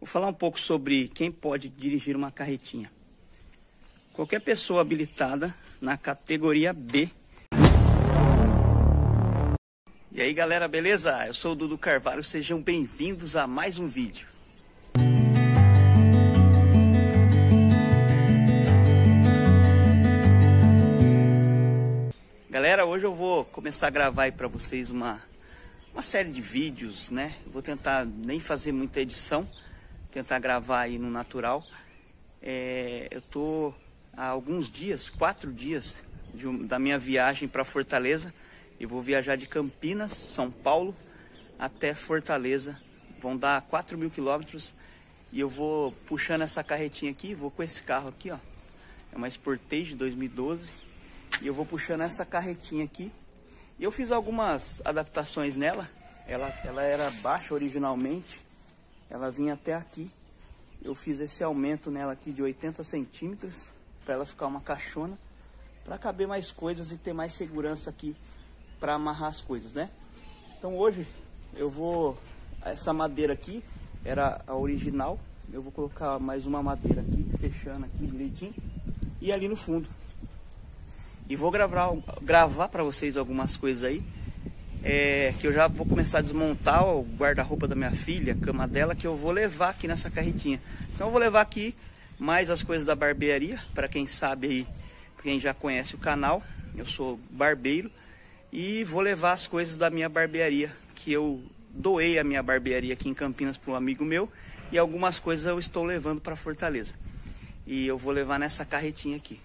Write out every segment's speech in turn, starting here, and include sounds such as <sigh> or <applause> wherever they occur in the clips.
Vou falar um pouco sobre quem pode dirigir uma carretinha. Qualquer pessoa habilitada na categoria B. E aí galera, beleza? Eu sou o Dudu Carvalho, sejam bem-vindos a mais um vídeo. Galera, hoje eu vou começar a gravar aí para vocês uma, uma série de vídeos, né? Vou tentar nem fazer muita edição, tentar gravar aí no natural. É, eu tô há alguns dias, quatro dias de, da minha viagem para Fortaleza. Eu vou viajar de Campinas, São Paulo, até Fortaleza. Vão dar 4 mil quilômetros e eu vou puxando essa carretinha aqui, vou com esse carro aqui, ó. É uma Sportage 2012 e eu vou puxando essa carretinha aqui. E eu fiz algumas adaptações nela. Ela, ela era baixa originalmente ela vinha até aqui. Eu fiz esse aumento nela aqui de 80 centímetros para ela ficar uma caixona, para caber mais coisas e ter mais segurança aqui para amarrar as coisas, né? Então hoje eu vou essa madeira aqui era a original. Eu vou colocar mais uma madeira aqui, fechando aqui direitinho e ali no fundo. E vou gravar gravar para vocês algumas coisas aí é, que eu já vou começar a desmontar o guarda-roupa da minha filha, a cama dela, que eu vou levar aqui nessa carretinha. Então eu vou levar aqui mais as coisas da barbearia, para quem sabe aí, quem já conhece o canal, eu sou barbeiro e vou levar as coisas da minha barbearia, que eu doei a minha barbearia aqui em Campinas para um amigo meu e algumas coisas eu estou levando para Fortaleza. E eu vou levar nessa carretinha aqui,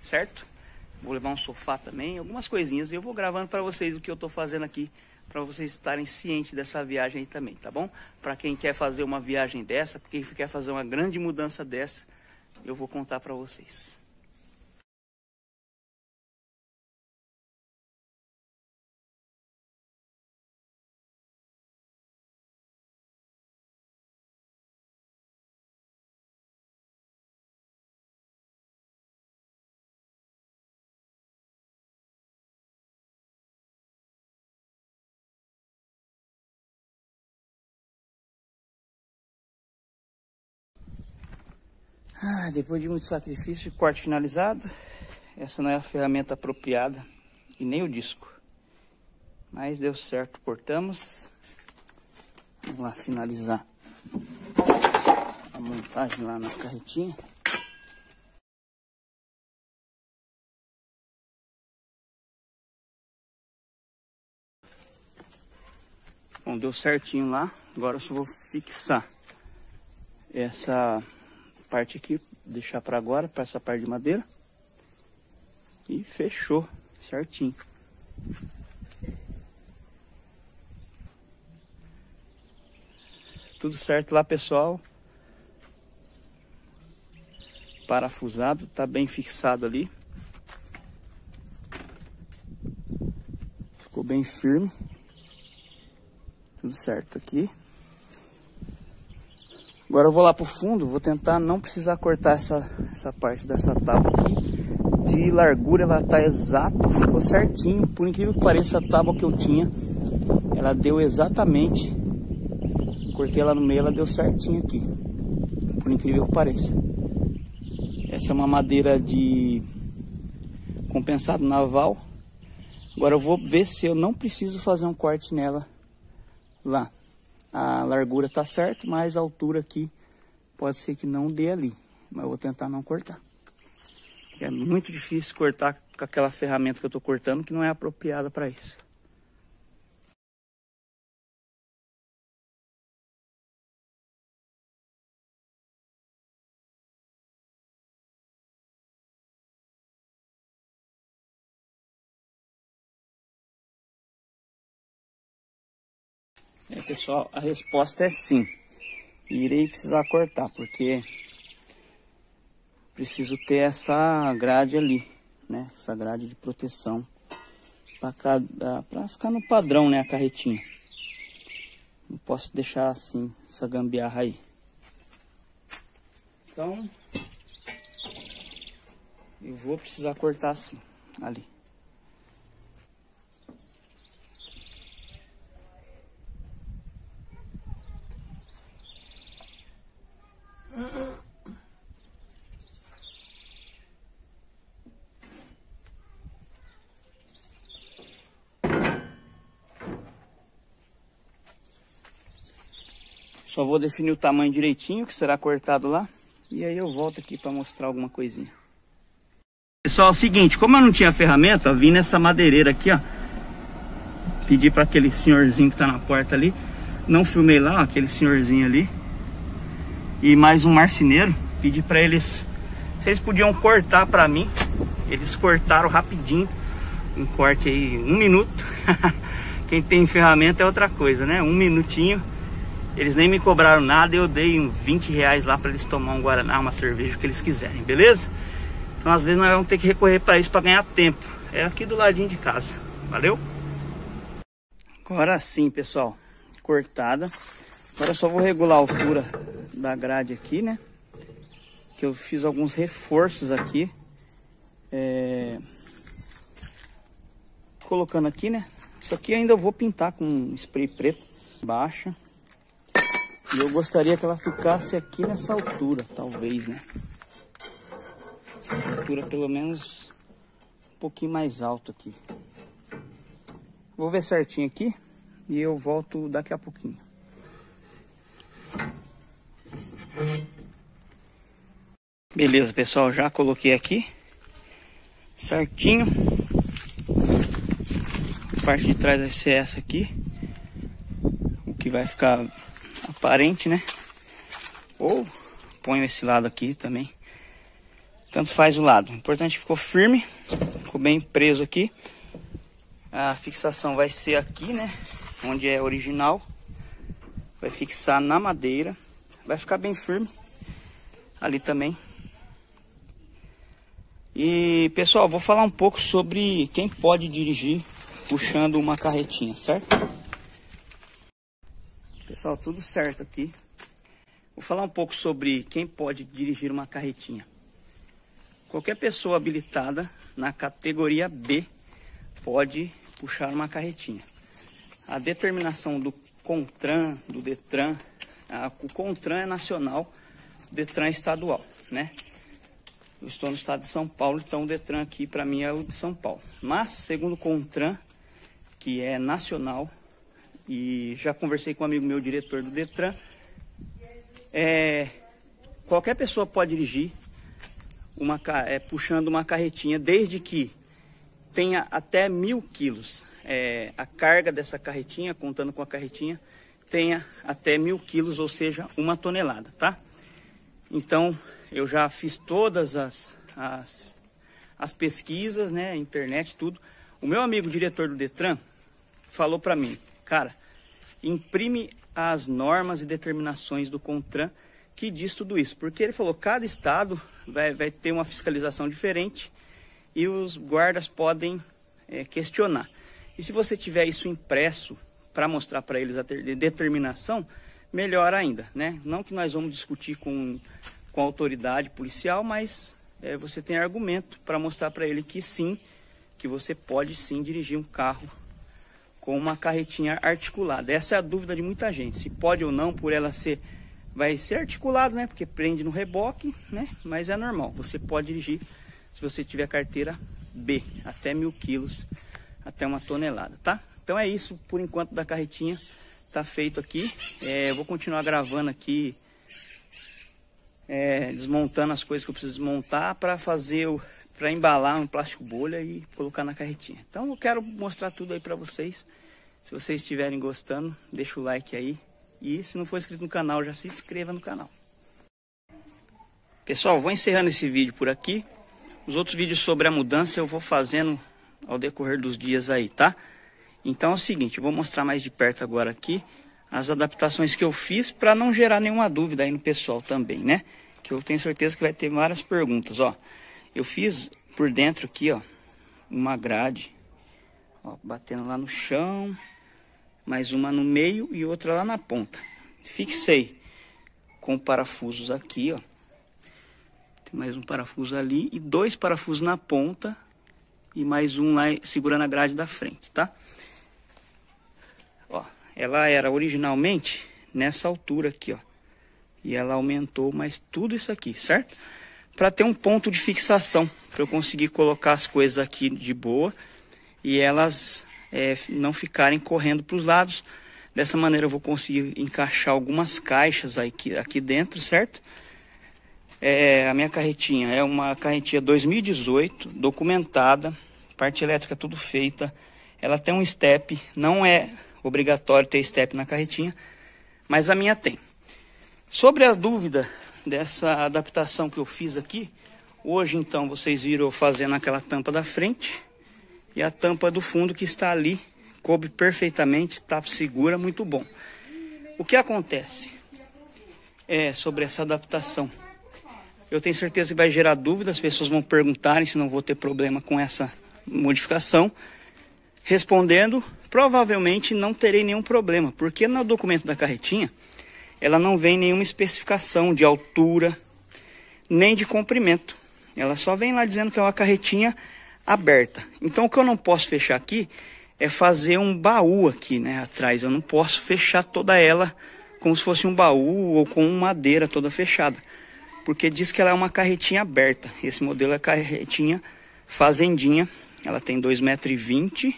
certo? Vou levar um sofá também, algumas coisinhas. E eu vou gravando para vocês o que eu estou fazendo aqui, para vocês estarem cientes dessa viagem aí também, tá bom? Para quem quer fazer uma viagem dessa, quem quer fazer uma grande mudança dessa, eu vou contar para vocês. Ah, depois de muito sacrifício, corte finalizado. Essa não é a ferramenta apropriada e nem o disco. Mas deu certo, cortamos. Vamos lá finalizar a montagem lá na carretinha. Bom, deu certinho lá. Agora eu só vou fixar essa parte aqui, deixar para agora, para essa parte de madeira. E fechou certinho. Tudo certo lá, pessoal. Parafusado, tá bem fixado ali. Ficou bem firme. Tudo certo aqui. Agora eu vou lá pro fundo, vou tentar não precisar cortar essa, essa parte dessa tábua aqui. De largura ela tá exato, ficou certinho. Por incrível que pareça, a tábua que eu tinha, ela deu exatamente. Cortei ela no meio, ela deu certinho aqui. Por incrível que pareça. Essa é uma madeira de compensado naval. Agora eu vou ver se eu não preciso fazer um corte nela lá a largura tá certo, mas a altura aqui pode ser que não dê ali. Mas eu vou tentar não cortar. É muito difícil cortar com aquela ferramenta que eu estou cortando que não é apropriada para isso. É, pessoal, a resposta é sim. Irei precisar cortar, porque preciso ter essa grade ali, né? Essa grade de proteção para ficar no padrão, né? A carretinha. Não posso deixar assim, essa gambiarra aí. Então, eu vou precisar cortar assim, ali. Só vou definir o tamanho direitinho que será cortado lá. E aí eu volto aqui para mostrar alguma coisinha. Pessoal, é o seguinte, como eu não tinha ferramenta, vim nessa madeireira aqui, ó. Pedi para aquele senhorzinho que tá na porta ali. Não filmei lá, ó, aquele senhorzinho ali. E mais um marceneiro. Pedi para eles, se eles podiam cortar para mim. Eles cortaram rapidinho. Um corte aí, um minuto. <laughs> Quem tem ferramenta é outra coisa, né? Um minutinho. Eles nem me cobraram nada, eu dei uns 20 reais lá para eles tomar um Guaraná, uma cerveja, o que eles quiserem, beleza? Então às vezes nós vamos ter que recorrer para isso para ganhar tempo. É aqui do ladinho de casa. Valeu? Agora sim, pessoal. Cortada. Agora eu só vou regular a altura da grade aqui, né? Que eu fiz alguns reforços aqui. É... Colocando aqui, né? Isso aqui ainda eu vou pintar com spray preto. Baixa. E eu gostaria que ela ficasse aqui nessa altura, talvez, né? Altura pelo menos um pouquinho mais alto aqui. Vou ver certinho aqui e eu volto daqui a pouquinho. Beleza, pessoal, já coloquei aqui certinho. A parte de trás vai ser essa aqui. O que vai ficar aparente, né? Ou ponho esse lado aqui também. Tanto faz o lado. O importante é que ficou firme, ficou bem preso aqui. A fixação vai ser aqui, né? Onde é original. Vai fixar na madeira. Vai ficar bem firme. Ali também. E pessoal, vou falar um pouco sobre quem pode dirigir puxando uma carretinha, certo? Pessoal, tudo certo aqui. Vou falar um pouco sobre quem pode dirigir uma carretinha. Qualquer pessoa habilitada na categoria B pode puxar uma carretinha. A determinação do CONTRAN, do DETRAN, a, o CONTRAN é nacional, o DETRAN é estadual, né? Eu estou no estado de São Paulo, então o DETRAN aqui para mim é o de São Paulo. Mas, segundo o CONTRAN, que é nacional, e já conversei com um amigo meu, diretor do Detran. É, qualquer pessoa pode dirigir uma, é, puxando uma carretinha, desde que tenha até mil quilos. É, a carga dessa carretinha, contando com a carretinha, tenha até mil quilos, ou seja, uma tonelada, tá? Então, eu já fiz todas as, as, as pesquisas, né, internet, tudo. O meu amigo diretor do Detran falou para mim, cara, imprime as normas e determinações do CONTRAN que diz tudo isso. Porque ele falou, cada estado vai, vai ter uma fiscalização diferente e os guardas podem é, questionar. E se você tiver isso impresso para mostrar para eles a determinação, melhor ainda, né? Não que nós vamos discutir com, com a autoridade policial, mas é, você tem argumento para mostrar para ele que sim, que você pode sim dirigir um carro com uma carretinha articulada. Essa é a dúvida de muita gente, se pode ou não por ela ser vai ser articulado, né? Porque prende no reboque, né? Mas é normal. Você pode dirigir se você tiver carteira B, até mil quilos, até uma tonelada, tá? Então é isso por enquanto da carretinha. Tá feito aqui. É, vou continuar gravando aqui, é, desmontando as coisas que eu preciso desmontar para fazer o para embalar um plástico bolha e colocar na carretinha. Então eu quero mostrar tudo aí para vocês. Se vocês estiverem gostando, deixa o like aí. E se não for inscrito no canal, já se inscreva no canal. Pessoal, vou encerrando esse vídeo por aqui. Os outros vídeos sobre a mudança eu vou fazendo ao decorrer dos dias aí, tá? Então é o seguinte, eu vou mostrar mais de perto agora aqui as adaptações que eu fiz para não gerar nenhuma dúvida aí no pessoal também, né? Que eu tenho certeza que vai ter várias perguntas, ó. Eu fiz por dentro aqui, ó, uma grade, ó, batendo lá no chão, mais uma no meio e outra lá na ponta. Fixei com parafusos aqui, ó. Tem mais um parafuso ali e dois parafusos na ponta e mais um lá segurando a grade da frente, tá? Ó, ela era originalmente nessa altura aqui, ó. E ela aumentou mais tudo isso aqui, certo? Para ter um ponto de fixação, para eu conseguir colocar as coisas aqui de boa e elas é, não ficarem correndo para os lados. Dessa maneira eu vou conseguir encaixar algumas caixas aqui, aqui dentro, certo? É, a minha carretinha é uma carretinha 2018, documentada, parte elétrica tudo feita. Ela tem um step, não é obrigatório ter step na carretinha, mas a minha tem. Sobre a dúvida dessa adaptação que eu fiz aqui, hoje então vocês viram eu fazendo aquela tampa da frente e a tampa do fundo que está ali, coube perfeitamente, está segura, muito bom. O que acontece é sobre essa adaptação? Eu tenho certeza que vai gerar dúvidas, as pessoas vão perguntarem se não vou ter problema com essa modificação. Respondendo, provavelmente não terei nenhum problema, porque no documento da carretinha ela não vem nenhuma especificação de altura nem de comprimento. Ela só vem lá dizendo que é uma carretinha aberta. Então o que eu não posso fechar aqui é fazer um baú aqui, né, atrás. Eu não posso fechar toda ela como se fosse um baú ou com madeira toda fechada. Porque diz que ela é uma carretinha aberta. Esse modelo é carretinha fazendinha. Ela tem 2,20 metros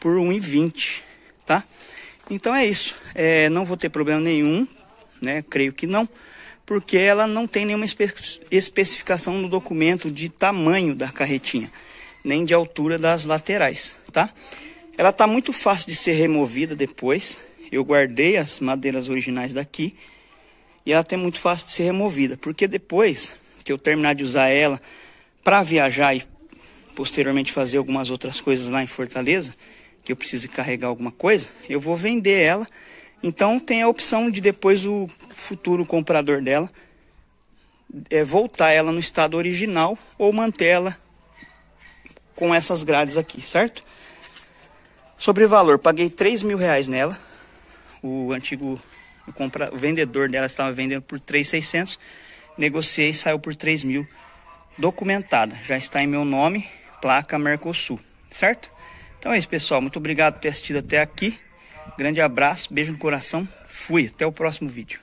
por 1,20, tá? Então é isso. É, não vou ter problema nenhum né? Creio que não, porque ela não tem nenhuma espe especificação no documento de tamanho da carretinha, nem de altura das laterais, tá? Ela está muito fácil de ser removida depois. Eu guardei as madeiras originais daqui e ela tem muito fácil de ser removida, porque depois que eu terminar de usar ela para viajar e posteriormente fazer algumas outras coisas lá em Fortaleza, que eu precise carregar alguma coisa, eu vou vender ela então tem a opção de depois o futuro comprador dela é, voltar ela no estado original ou mantê-la com essas grades aqui, certo? Sobre valor, paguei 3 mil reais nela. O antigo o, compra, o vendedor dela estava vendendo por 3,600. Negociei e saiu por 3 mil. Documentada, já está em meu nome, placa Mercosul, certo? Então é isso, pessoal. Muito obrigado por ter assistido até aqui. Grande abraço, beijo no coração. Fui, até o próximo vídeo.